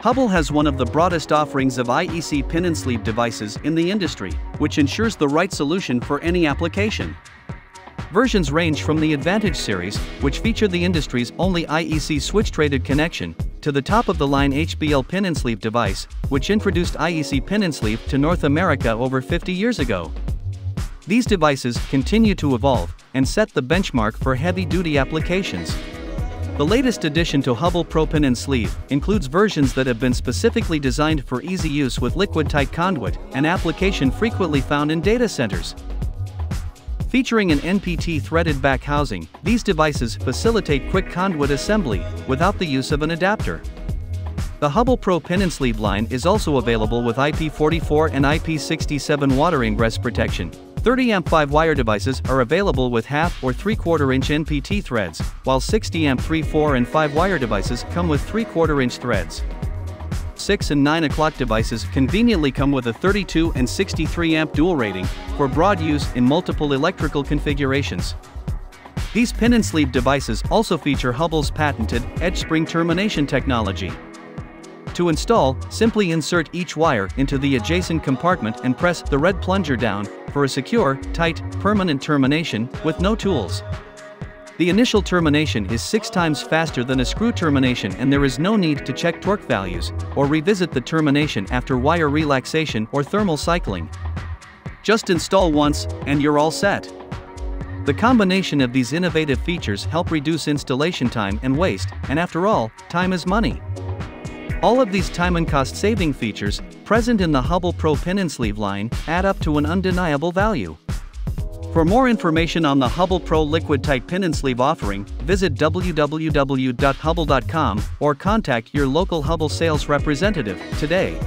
Hubbell has one of the broadest offerings of IEC pin and sleeve devices in the industry, which ensures the right solution for any application. Versions range from the Advantage series, which feature the industry's only IEC switch-rated connection, to the top-of-the-line HBL pin and sleeve device, which introduced IEC pin and sleeve to North America over 50 years ago. These devices continue to evolve and set the benchmark for heavy-duty applications. The latest addition to Hubbell Pro Pin and Sleeve includes versions that have been specifically designed for easy use with liquid-tight conduit, an application frequently found in data centers. Featuring an NPT threaded back housing, these devices facilitate quick conduit assembly without the use of an adapter. The Hubbell Pro Pin and Sleeve line is also available with IP44 and IP67 water ingress protection, 30 amp 5 wire devices are available with half or 3 quarter inch NPT threads, while 60 amp 3, 4 and 5 wire devices come with 3 quarter inch threads. 6 and 9 o'clock devices conveniently come with a 32 and 63 amp dual rating for broad use in multiple electrical configurations. These pin and sleeve devices also feature Hubbell's patented edge spring termination technology. To install, simply insert each wire into the adjacent compartment and press the red plunger down for a secure, tight, permanent termination with no tools. The initial termination is six times faster than a screw termination and there is no need to check torque values or revisit the termination after wire relaxation or thermal cycling. Just install once, and you're all set. The combination of these innovative features help reduce installation time and waste, and after all, time is money. All of these time and cost saving features, present in the Hubbell Pro Pin and Sleeve line, add up to an undeniable value. For more information on the Hubbell Pro Liquid Tight Pin and Sleeve offering, visit www.hubbell.com or contact your local Hubbell sales representative today.